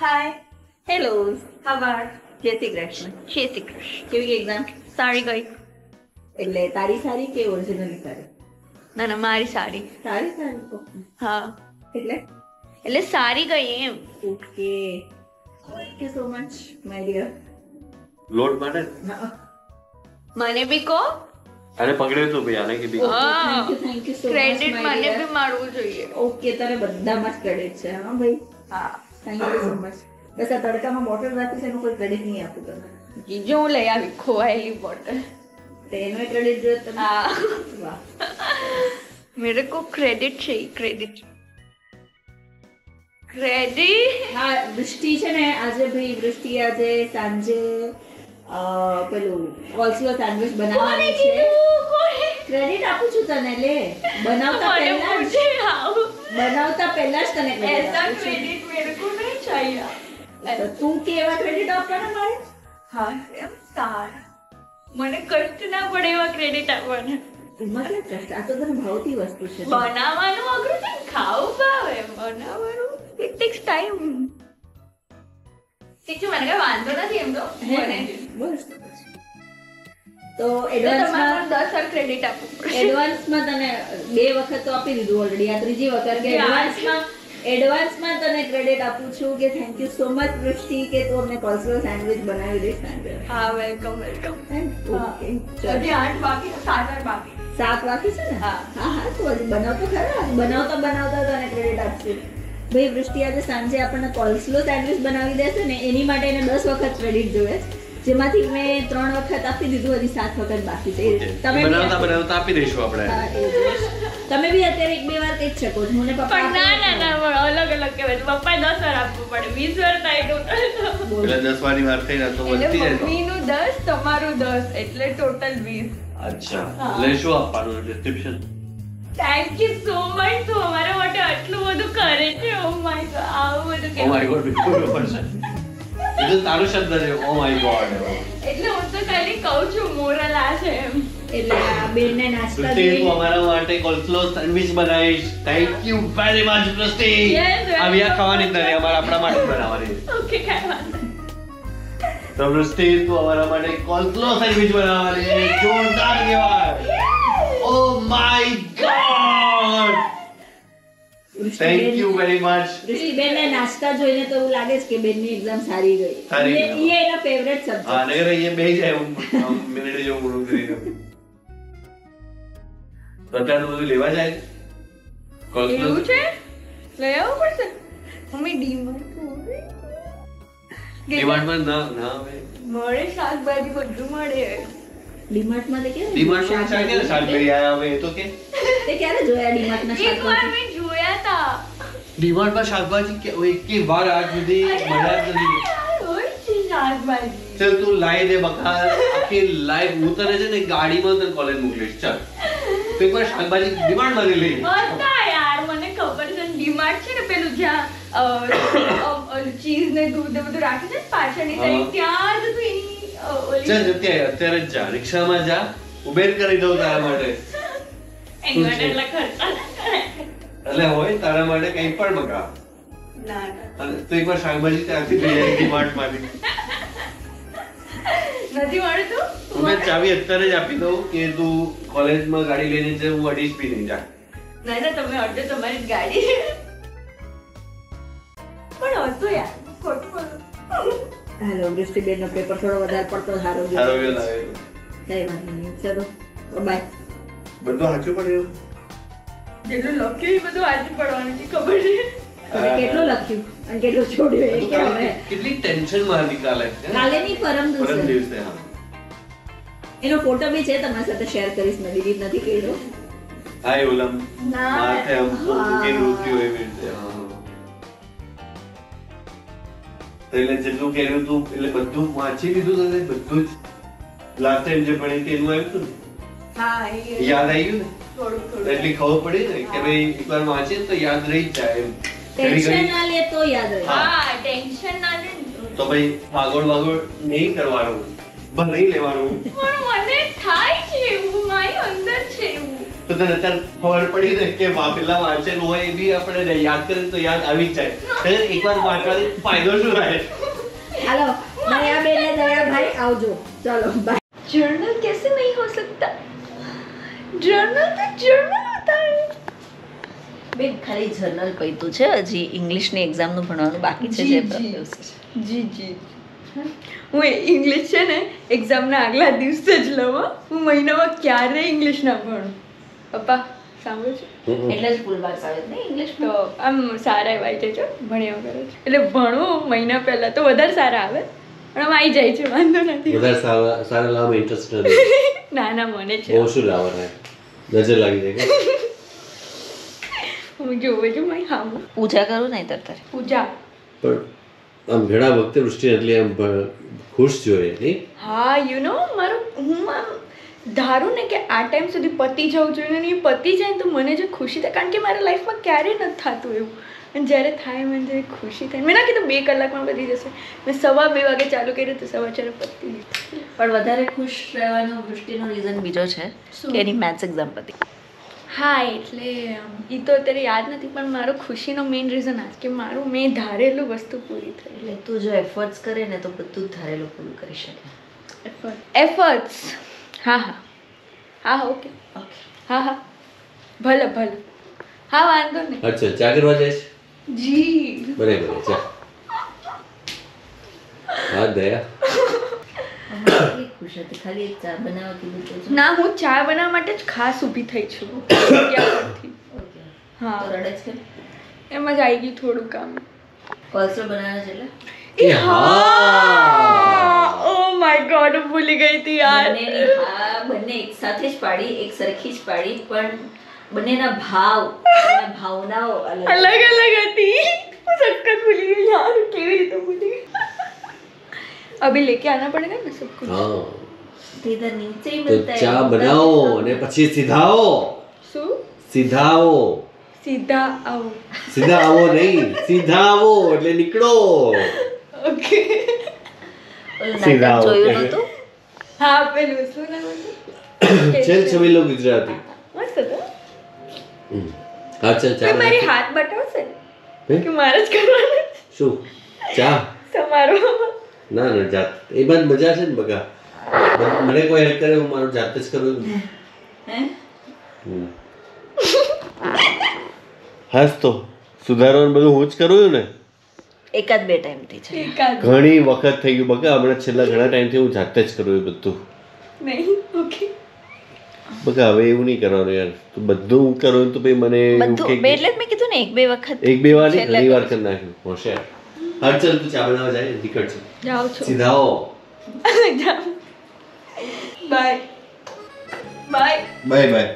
Hi hello આભાર જય શ્રી કૃષ્ણ જય શ્રી કૃષ્ણ કેવી એક્ઝામ સારી ગઈ એટલે તારી સારી કે ઓરિજિનલ સારી? ના ના મારી સારી. સારી સારી? હા. એટલે? એટલે સારી ગઈ એમ. Okay thank you so much my dear લોટ માટે? મને બી કહો. અરે પકડ્યો તો ભાઈ આને કે બી thank you thank you so much credit મને બી મળવું જોઈએ. ઓકે તારે બધામાં જ ક્રેડિટ છે હા ભાઈ? હા. બસ આ તડકામાં બોટલ રાખી એનું કોઈ ક્રેડિટ નહીં આપું તમને. જીજો હું લઈ આવી ખોવાયેલી બોટલ તેનો ક્રેડિટ જો તમે? મેરે કો ક્રેડિટ છે ક્રેડિટ ક્રેડિટ હા વૃષ્ટિ છે ને આજે ભાઈ વૃષ્ટિ આજે સાંજે પેલું ઓલસીઓ સેન્ડવિચ બનાવવાની છે. ક્રેડિટ આપું છું તને લે. બનાવતા પહેલા બનાવતા પહેલા જ તને ક્રેડિટ તો તું કેવા ક્રેડિટ આપવાના મારે હા એમ તાર. મને કષ્ટ ના પડે એવા ક્રેડિટ આપવાના. એમાં કષ્ટ? આ તો તને ભાવતી વસ્તુ છે. બનાવવાનું અઘરું છે ખાવું ભાવે. બનાવવાનું. ઇટ ટેક્સ ટાઈમ ઠીક છે મને કઈ વાંધો નથી એમ તો. બસ તો એડવાન્સમાં દસ વાર ક્રેડિટ આપવું એડવાન્સમાં તને બે વખત તો આપી દીધું ઓલરેડી આ ત્રીજી વખત કે. એડવાન્સમાં એડવાન્સમાં તને ક્રેડિટ આપું છું કે thank you so much Vrushti કે તું અમને કોલસ્લો સેન્ડવિચ બનાવી દઈશ હા વેલકમ વેલકમ ઓકે ચલ. આઠ બાકી સાત આઠ બાકી સાત વાગી છે ને? હા. હા હા તું હજી બનાવતો ખરા. બનાવતા બનાવતા તને ક્રેડિટ આપશે. ભાઈ વૃષ્ટિ આજે સાંજે આપણને કોલ્સલો સેન્ડવિચ બનાવી દેશે ને એની માટે એને દસ વખત ક્રેડિટ જોઈએ. જેમાંથી મેં ત્રણ વખત આપી દીધું હજી સાત વખત બાકી છે તમે બનાવતા બનાવતા આપી દઈશું આપણે. તમે બી અત્યારે એક બે વાર કહી જ શકો છો. મને પપ્પા ના ના ના અલગ અલગ કહેવાય. પપ્પા દસ વાર આપવું પડે. વીસ વાર થાય ટોટલ. એટલે દસ વાળી વાર થઈ ને તો વધતી જાય મમ્મી નું દસ તમારું દસ. એટલે ટોટલ વીસ. અચ્છા. એટલે શું આપવાનું description thank you so much તું અમારા માટે આટલું બધું કરે છે. ઓ માય ગોડ આવું બધું ઓ માય ગોડ બિલકુલ છે. એ તો તારો શબ્દ છે. ઓ માય ગોડ એટલે હું તો ખાલી કહું છું મોરલ આ છે એમ. એટલે આ બેનને નાસ્તા વૃષ્ટિ તું અમારા માટે કોલ્સલો સેન્ડવિચ બનાવીશ. Thank you very much Vrushti આવી આ ખાવાની તને અમારા આપણા માટે બનાવવાની. ઓકે કાંઈ તો અમારા માટે કોલ્સલો સેન્ડવિચ બનાવવાની. જોરદાર કહેવાય ઓ my God thank you very much વૃષ્ટિબેનને નાસ્તા જોઈને તો એવું લાગે છે કે બેનની એક્ઝામ સારી ગઈ. સારી એ- ગઈ. એ એનો ફેવરેટ હા સબ્જેક્ટ નગર એ બે જાય હું મિનિટ જેવું મોડું કરી દઉં તો અત્યારે બધું લેવા જાય. એવું છે? લઈ આવવું પડશે? મમ્મી ડીમાર્ટ ડિમાન્ડમાં ના ના મળે શાકભાજી બધું મળે. ડીમાર્ટમાં માં કેમ ચાલ શાકભાજી આવે એ તો કે. તે ક્યારે જોયા ડીમાર્ટના એક વાર શાકભાજી? મેં જોયા તા. ડિમાન્ડમાં શાકભાજી કે એકે વાર આજ સુધી મળ્યા જ નથી. શાકભાજી. ચાલ તું લાઈ દે બકા આખી લાઈ હું તને છે ને ગાડીમાં તને કોલેજ મોકલીશ. ચાલ. તો એકવાર શાકભાજી ડિમાન્ડમાં લઈ લઈ હતા યાર મને ખબર છે ડીમાર્ટ છે ને પેલું જ્યાં ચીઝ ને દૂધ ને બધું રાખે છે પાછળની સાઈડ ત્યાં જ હતું એની અ, અત્યારે અત્યારે જ જા રિક્ષામાં જા ઉબેર કરી દઉં તારા માટે. ખર્ચા. એટલે હોય તારા માટે કંઈ પણ મગાવ. અને તું એકવાર શાકભાજી ત્યાંથી લઈ આવી ડિમાર્ટમાંથી નથી મળતું હું તને ચાવી અત્યારે જ આપી દઉં કે તું કોલેજમાં ગાડી લઈને છે હું અડીશ બી નહીં જા. ના ના તમે અડધો તમારી ગાડી. છે પણ હતો યાર ખોટું હેલો વૃષ્ટિબેનનો પેપર થોડો વધારે પડતો સારો ગયો. સારો ગયો લાગે કઈ વાંધો નહીં ચલો બાય બધું સાચું પડ્યું? જેટલું લખ્યું એ બધું આજે પડવાનું છે ખબર છે? તમે કેટલું લખ્યું? અને કેટલું છોડ્યું એ કે હવે? કેટલી ટેન્શનમાં નીકાળે છે કાલે ની પરમ પરમ દિવસે દિવસે હા. એનો ફોટો બી છે તમારી સાથે શેર કરીશ મેં. ડિલીટ નથી કર્યો. હાય ઓલમ ના. માથે આમ. મૂકીને ઉઠ્યું એવી રીતે એટલે જેટલું કર્યું તું એટલે બધું વાંચી લીધું તને બધું જ. લાસ્ટ ટાઈમ જે ભણી હતી એનું આવ્યું હતું ને? હા યાદ આવી ગયું ને? એટલી ખબર પડી ને કે ભાઈ એકવાર વાંચે તો યાદ રહી જ જાય એમ. ટેન્શન ના લે તો યાદ રહે. હા. ટેન્શન ના લે તો. ભાઈ ભાગોળ ભાગોળ નહીં કરવાનું. ભરી લેવાનું. પણ મને થાય છે એવું મારી અંદર છે તો તને અત્યારે ખબર પડી ને કે વાપેલા વાંચેલું હોય એ બી આપણે યાદ કરીએ તો યાદ આવી જ જાય. એકવાર વાંચવાથી ફાયદો શું થાય? હાલો દયા બેન દયા ભાઈ આવજો. ચલો બાય જર્નલ કેસે નહીં હો સકતા જર્નલ તો જર્નલ હતા. બેન ખાલી જર્નલ પૈતું છે હજી ઇંગ્લિશની એક્ઝામનું ભણવાનું બાકી છે જી જી હું ઇંગ્લિશ છે ને એક્ઝામના આગલા દિવસે જ લઉં હું. મહિનામાં ક્યારે ઇંગ્લિશ ના ભણું. પપ્પા સાંભળો છો? એટલે જ ફૂલ માર્ક્સ આવે ઇંગ્લિશ તો આમ સારા એવા આવી જાય છે ભણ્યા વગર એટલે ભણું મહિના પહેલાં તો વધારે સારા આવે. પણ આવી જાય છે વાંધો નથી. વધારે ના ના મને છે શું નજર લાગી જાય હું જોવે છું મારી હામ પૂજા કરું નહીં તરતર પૂજા. પણ આમ ઘણા વખતે વૃષ્ટિ એટલે આમ ખુશ જોઈએ નહીં? હા યુ નો મારું હું આમ ધારું ને કે આ ટાઈમ સુધી પતી જવું જોઈએ અને એ પતી જાય તો મને જે ખુશી થાય કારણ કે મારા લાઈફમાં ક્યારેય નથી થતું એવું. અને જ્યારે થાય મને જે ખુશી થાય. મેં ના કીધું બે કલાકમાં પતી જશે. મેં સવા બે વાગે ચાલુ કર્યું તો સવા ચાર પતી પણ વધારે ખુશ રહેવાનો વૃષ્ટિનો રીઝન બીજો છે શું? કે એની મેથ્સ એક્ઝામ પતી. હા એટલે એ તો અત્યારે યાદ નથી પણ મારો ખુશીનો મેઇન રીઝન આ કે મારું મેં ધારેલું વસ્તુ પૂરી થઈ. એટલે તું જો એફર્ટ્સ કરે ને તો બધું જ ધારેલું પૂરું કરી શકે. એફર્ટ્સ હા હા. હા ઓકે ઓકે હા હા. ભલે ભલે. હા વાંધો નહીં. અચ્છા ચા કરવા જાય જી. બરાબર ચા. હા દયા. ખુશ હતી. ખાલી એક ચા બનાવવા કીધું ના હું ચા બનાવવા માટે જ ખાસ ઊભી થઈ છું. હા. રડે છે એમ જ આવી ગયું થોડું કામ. કોલસો બનાવવાના છે એટલે? એ હા. ઓ માય ગોડ ભૂલી ગઈ હતી યાર. હા બંને એક સાથે જ પાડી એક સરખી જ પાડી પણ બંનેના ભાવ અને ભાવનાઓ અલગ અલગ હતી. અભી લેકે આના પડેગા ना सब कुछ હા તો ઇધર નીચે ही તો मिलता है ચા બનાવો અને પછી સીધા આવો શું સીધા આવો સીધા આવો સીધા આવો નહીં સીધા આવો એટલે નીકળો ઓકે ઓલું સીધા નાટક આવો. જોયું નતું હા પેલું શું નામ હતું છેલ છબીલો ગુજરાતી મસ્ત હતો હમ. હા ચાલ ચા કોઈ મારી બનાવ. હાથ બતાવશે હે? કે મારે જ કરવાનું છે? શું ચા તમારો ના ના જાત એમાં જ મજા છે ને બગા? મને કોઈ હેલ્પ કરે હું મારું જાતે જ કરું. હાસ તો સુધારવાનું બધું હું જ કરું છું ને? એકાદ બે ટાઈમથી છે. ઘણી વખત થઈ ગયું. બગા હમણાં છેલ્લા ઘણા ટાઈમથી હું જાતે જ કરું એ બધું. નહીં? ઓકે. બગા હવે એવું નહીં કરવાનું યાર. તું બધું હું કરું તો ભાઈ મને બધું એટલે મેં કીધું ને એક બે વખત એક બે વાર ઘણી વાર કરી નાખ્યું. હોશિયાર. હા ચાલ તું ચા બનાવવા જાય નીકળ છું જાઉં છું. સીધા આવો. Bye bye bye bye